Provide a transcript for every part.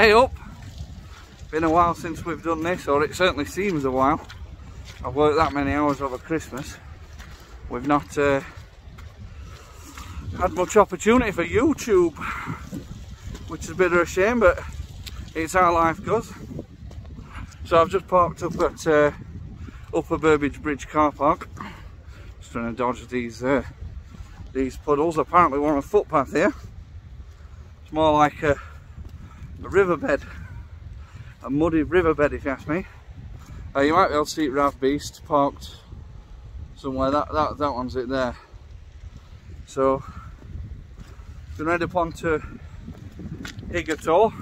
Hey up! Been a while since we've done this, or it certainly seems a while. I've worked that many hours over Christmas. We've not uh, had much opportunity for YouTube, which is a bit of a shame, but it's how life goes. So I've just parked up at uh, Upper Burbage Bridge car park. Just trying to dodge these uh, these puddles. Apparently we're on a footpath here. It's more like a, a riverbed, a muddy riverbed if you ask me. Uh, you might be able to see Rav Beast parked somewhere. That that that one's it there. So, been head up onto Higger Tor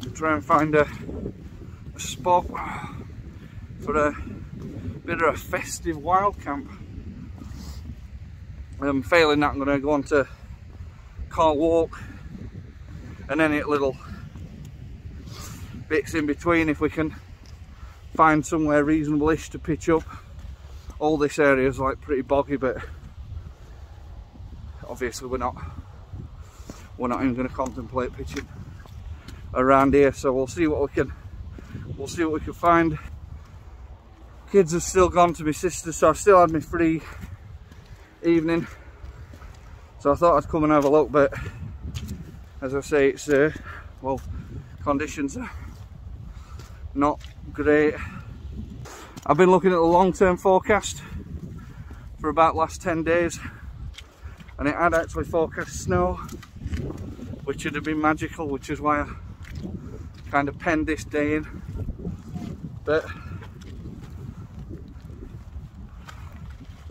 to try and find a, a spot for a bit of a festive wild camp. Um, failing that, I'm going to go on to Carl Wark and any little bits in between if we can find somewhere reasonable-ish to pitch up. All this area is like pretty boggy, but obviously we're not we're not even going to contemplate pitching around here. So we'll see what we can we'll see what we can find. Kids have still gone to my sister, so I've still had my free evening. So I thought I'd come and have a look, but as I say, it's uh, well conditions are not great. I've been looking at the long-term forecast for about last 10 days and it had actually forecast snow which would have been magical which is why I kind of penned this day in but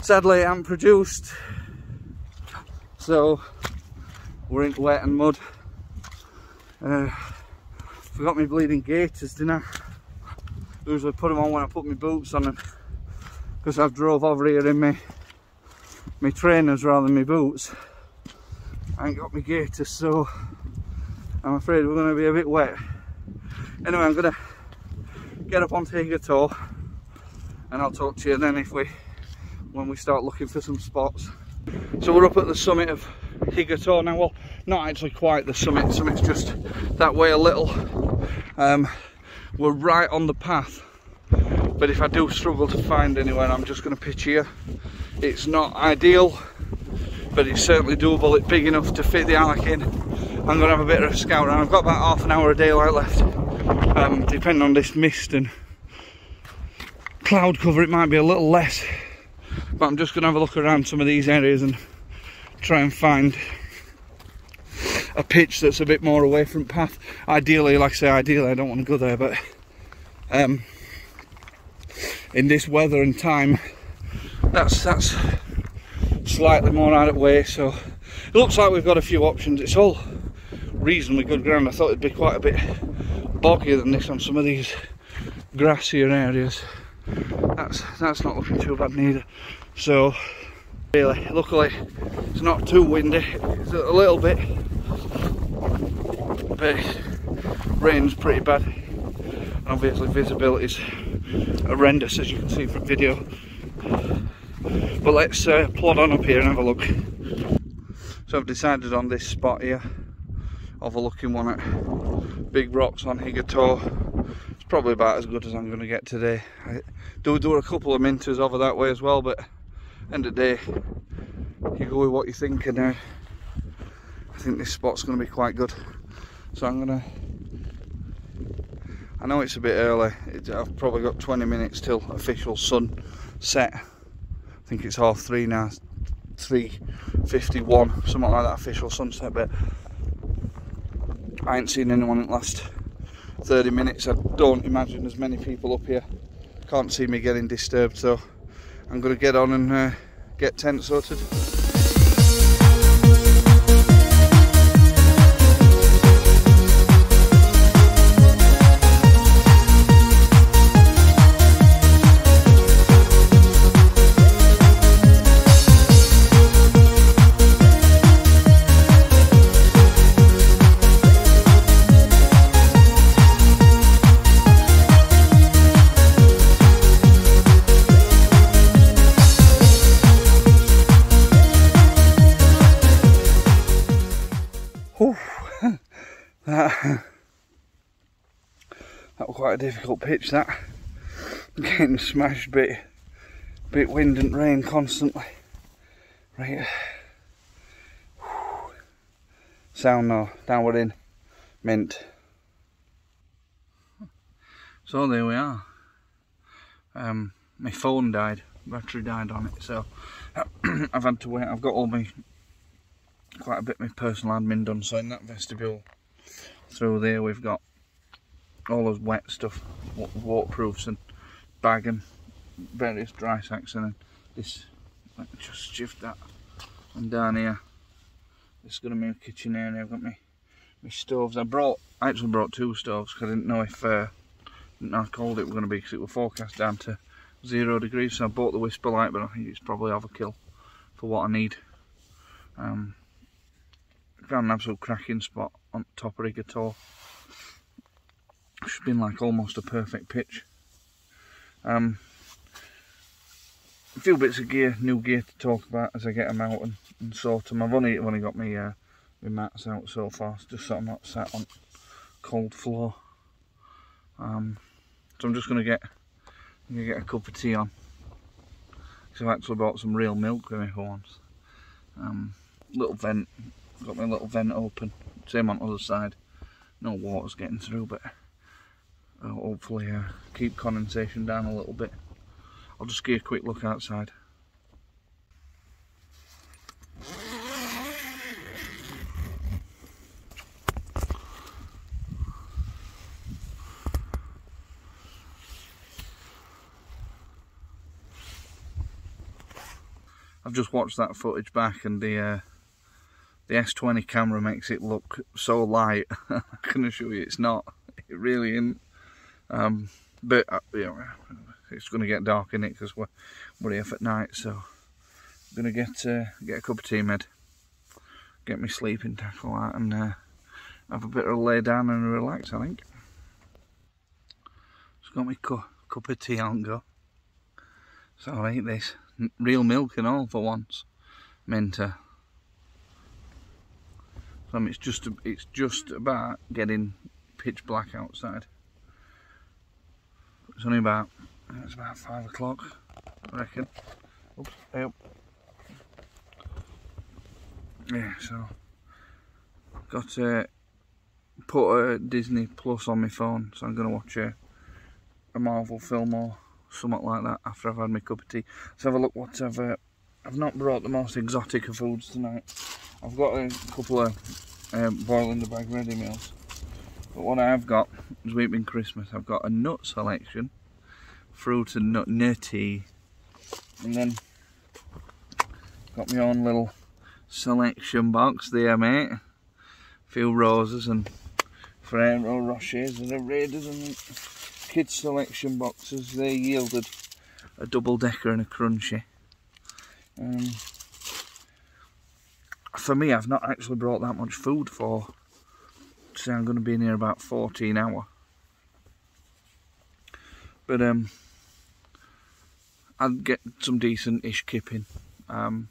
sadly hasn't produced so we're in wet and mud. Uh, forgot my bleeding gaiters didn't I? Usually put them on when I put my boots on them because I've drove over here in my my trainers rather than my boots. I ain't got my gaiters so I'm afraid we're going to be a bit wet. Anyway I'm going to get up onto Higger Tor and I'll talk to you then if we when we start looking for some spots. So we're up at the summit of Now well not actually quite. The summit summit's just that way a little. Um, we're right on the path. But if I do struggle to find anywhere I'm just going to pitch here. It's not ideal but it's certainly doable. It's big enough to fit the Allak in. I'm going to have a bit of a scout around. I've got about half an hour of daylight left. Um, depending on this mist and cloud cover it might be a little less. But I'm just going to have a look around some of these areas and try and find a pitch that's a bit more away from path. Ideally, like I say, ideally I don't want to go there, but um, in this weather and time, that's that's slightly more out of way. So it looks like we've got a few options. It's all reasonably good ground. I thought it'd be quite a bit boggier than this on some of these grassier areas. That's that's not looking too bad neither. So really, luckily it's not too windy. It's a little bit but rain's pretty bad. And obviously visibility is horrendous as you can see from video. But let's uh, plod on up here and have a look. So I've decided on this spot here. Overlooking one at Big Rocks on Higger Tor it's probably about as good as I'm going to get today. I do do a couple of minters over that way as well but end of day you go with what you think and uh, I think this spot's going to be quite good. So I'm gonna I know it's a bit early. It, I've probably got 20 minutes till official sun set. I think it's half three now 3.51 something like that official sunset but I ain't seen anyone in the last 30 minutes. I don't imagine there's many people up here. Can't see me getting disturbed so I'm gonna get on and uh, get tent sorted That was quite a difficult pitch that. Getting smashed bit bit wind and rain constantly. Right. Sound now, downward in. Mint. So there we are. Um, my phone died, battery died on it, so I've had to wait. I've got all my quite a bit of my personal admin done. So in that vestibule through there, we've got all those wet stuff, waterproofs and bag and various dry sacks, and then this. Let me just shift that. And down here, this is going to be a kitchen area. I've got my my stoves. I brought, I actually brought two stoves because I didn't know if uh, didn't know how cold it was going to be because it was forecast down to zero degrees. So I bought the WhisperLite, but I think it's probably overkill for what I need. Um, found an absolute cracking spot on top of Higger Tor. It's been like almost a perfect pitch. Um, a few bits of gear, new gear to talk about as I get them out and, and sort them. I've only only got my uh, my mats out so far, just so I'm not sat on cold floor. Um, so I'm just gonna get I'm gonna get a cup of tea on. So I've actually bought some real milk with me once. Um, little vent got my little vent open same on the other side no water's getting through but hopefully uh, keep condensation down a little bit I'll just give a quick look outside I've just watched that footage back and the uh, the S20 camera makes it look so light. I can assure you it's not. It really isn't. Um, but uh, it's going to get dark in it because we're, we're here for night. So I'm going to get uh, get a cup of tea made, get my sleeping tackle out, and uh, have a bit of a lay down and relax. I think. Just got my cu cup of tea on go. So I'll eat this real milk and all for once. Minter. So it's just it's just about getting pitch black outside. It's only about it's about five o'clock, I reckon. Oops, help. Yeah, so got to put a Disney Plus on my phone, so I'm gonna watch a, a Marvel film or something like that after I've had my cup of tea. Let's have a look what I've uh, I've not brought the most exotic of foods tonight. I've got a couple of um, boil in the bag ready meals. But what I have got is weeping Christmas. I've got a nut selection, fruit and nut nutty, and then got my own little selection box there, mate. A few roses and Ferrero Rochers and a Raiders and kids selection boxes. They yielded a double decker and a crunchy. Um, for me, I've not actually brought that much food for. Say I'm going to be in here about 14 hour. But um, I'd get some decent-ish kipping. Um,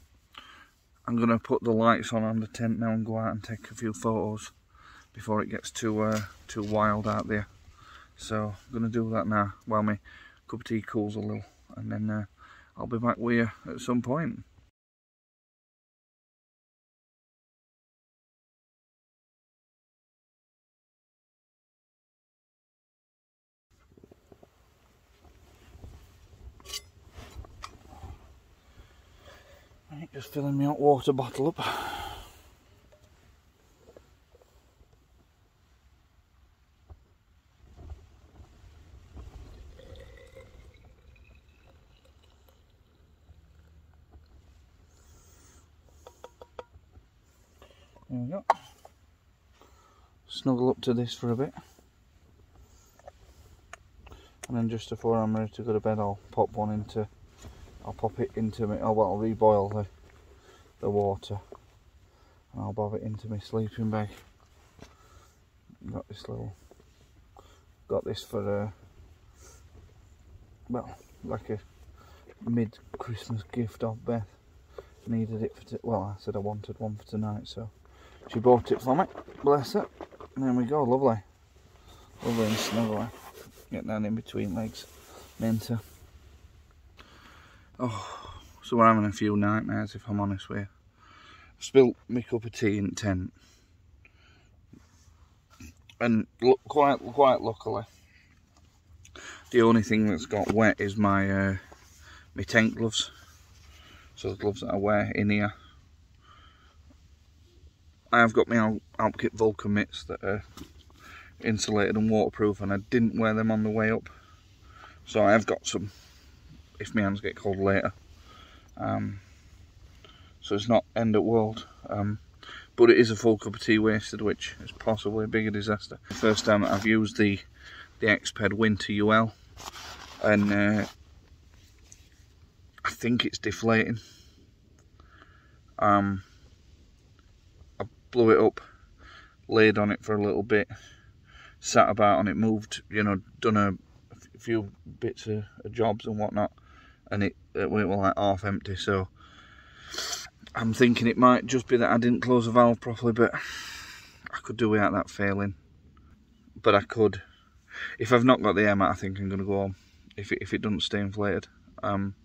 I'm going to put the lights on on the tent now and go out and take a few photos before it gets too uh, too wild out there. So I'm going to do that now while my cup of tea cools a little and then uh, I'll be back with you at some point. Just filling my hot water bottle up. There we go. Snuggle up to this for a bit. And then just before I'm ready to go to bed I'll pop one into I'll pop it into me oh well I'll reboil the the water and I'll bob it into my sleeping bag. Got this little got this for a well like a mid Christmas gift of Beth needed it for well I said I wanted one for tonight so she bought it for me, bless her. And there we go, lovely. Lovely and snuggly. Get that in between legs. Mentor. Oh, so we're having a few nightmares if I'm honest with you. I spilled my cup of tea in tent. And look, quite quite luckily, the only thing that's got wet is my uh, my tent gloves. So the gloves that I wear in here. I have got my Alpkit Vulcan mitts that are insulated and waterproof and I didn't wear them on the way up. So I have got some if my hands get cold later. Um, so it's not end of world. Um, but it is a full cup of tea wasted, which is possibly a bigger disaster. First time I've used the the Exped Winter UL, and uh, I think it's deflating. Um, I blew it up, laid on it for a little bit, sat about on it, moved, you know, done a, a few bits of, of, jobs and whatnot, and it, it went like half empty. So I'm thinking it might just be that I didn't close the valve properly, but I could do without that failing. But I could, if I've not got the air mat, I think I'm going to go home. If it, if it doesn't stay inflated. Um,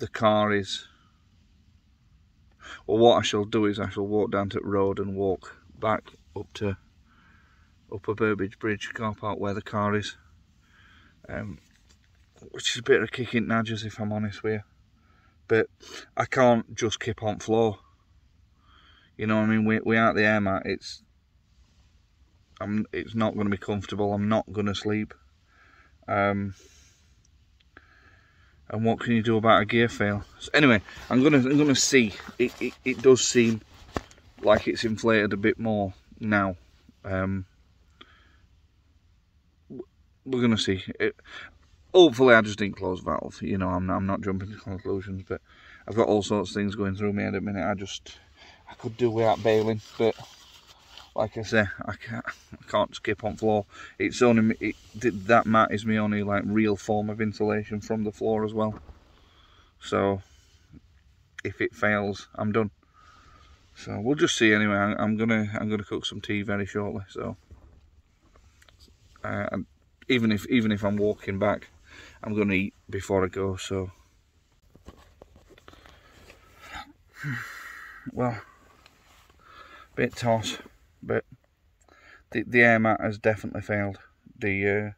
the car is well what I shall do is I shall walk down to the road and walk back up to Upper Burbage Bridge car park where the car is um, which is a bit of a kick in if I'm honest with you but I can't just keep on floor you know what I mean we, we aren't the air mat it's I'm it's not going to be comfortable I'm not going to sleep um, and what can you do about a gear fail? So anyway, I'm gonna I'm gonna see. It, it it does seem like it's inflated a bit more now. Um, we're gonna see. It, hopefully, I just didn't close valve. You know, I'm I'm not jumping to conclusions, but I've got all sorts of things going through me at a minute. I just I could do without bailing, but like I say, I can't, I can't skip on floor. It's only it, that mat is my only like real form of insulation from the floor as well. So if it fails, I'm done. So we'll just see anyway. I'm gonna I'm gonna cook some tea very shortly. So uh, even if even if I'm walking back, I'm gonna eat before I go. So well, bit toss but the, the air mat has definitely failed. The uh,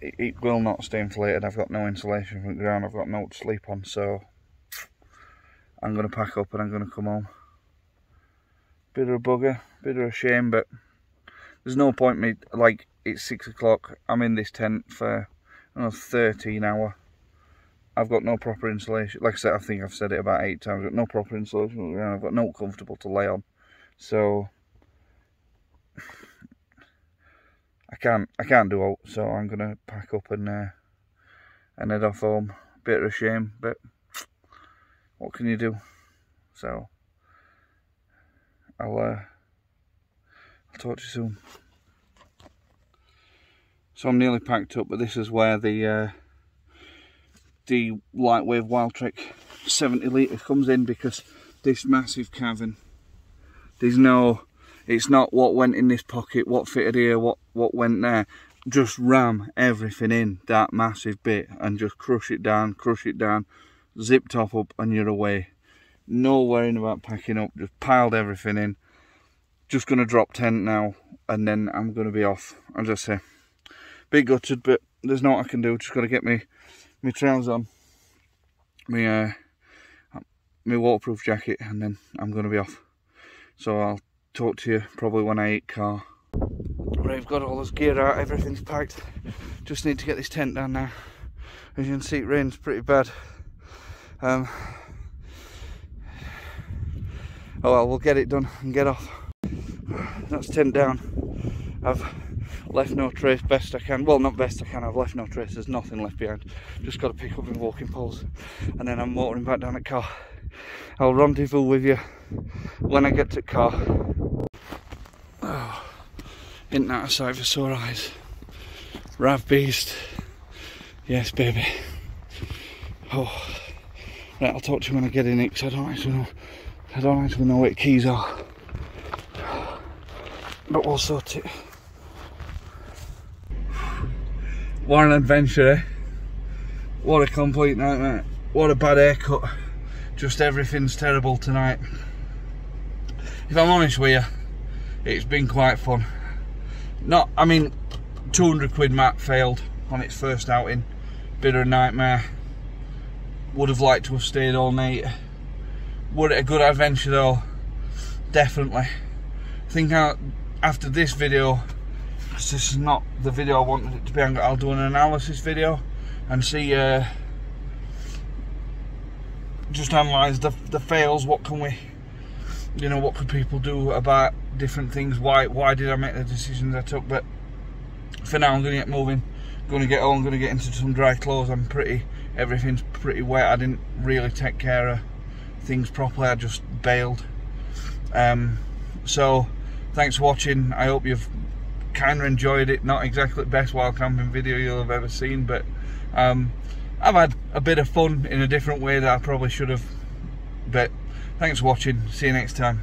it, it, will not stay inflated. I've got no insulation from the ground. I've got no to sleep on, so I'm going to pack up and I'm going to come home. Bit of a bugger, bit of a shame, but there's no point me like it's six o'clock. I'm in this tent for another 13 hour. I've got no proper insulation. Like I said, I think I've said it about eight times. I've got no proper insulation. I've got no comfortable to lay on. So I can't I can't do out, so I'm gonna pack up and uh, and head off home. Bit of a shame, but what can you do? So I'll uh, I'll talk to you soon. So I'm nearly packed up, but this is where the uh, the Lightwave Wildtrak 70 litre comes in because this massive cavern there's no, it's not what went in this pocket, what fitted here, what, what went there. Just ram everything in that massive bit and just crush it down, crush it down, zip top up and you're away. No worrying about packing up, just piled everything in. Just going to drop tent now and then I'm going to be off. As I say, bit gutted, but there's not I can do. Just got to get me my trousers on, my uh, my waterproof jacket, and then I'm going to be off. So I'll talk to you probably when I eat car. Right, I've got all this gear out, everything's packed. Just need to get this tent down now. As you can see, it rains pretty bad. Um, oh well, we'll get it done and get off. That's tent down. I've left no trace best I can. Well, not best I can, I've left no trace, there's nothing left behind. Just got to pick up my walking poles and then I'm motoring back down at car. I'll rendezvous with you when I get to car. Oh, isn't that a sight for sore eyes? Rav Beast. Yes, baby. Oh, right, I'll talk to you when I get in it because I don't actually know. I don't actually know where the keys are. But we'll sort it. What an adventure, eh? What a complete nightmare. What a bad haircut. Just everything's terrible tonight. If I'm honest with you, it's been quite fun. Not, I mean, 200 quid mat failed on its first outing. Bit of a nightmare. Would have liked to have stayed all night. Would it a good adventure though? Definitely. I think I, after this video, this is not the video I wanted it to be. I'll do an analysis video and see, uh, just analyse the, the fails. What can we, you know, what could people do about different things? Why why did I make the decisions I took? But for now, I'm going to get moving. Going to get on. Going to get into some dry clothes. I'm pretty. Everything's pretty wet. I didn't really take care of things properly. I just bailed. Um, so, thanks for watching. I hope you've kind of enjoyed it. Not exactly the best wild camping video you'll have ever seen, but um, I've had a bit of fun in a different way that I probably should have. But thanks for watching. See you next time.